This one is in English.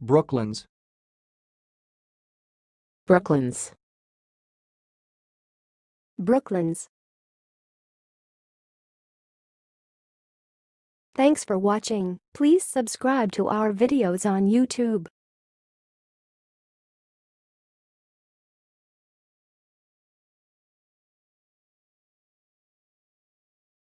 Brooklands. Brooklands. Brooklands. Thanks for watching. Please subscribe to our videos on YouTube.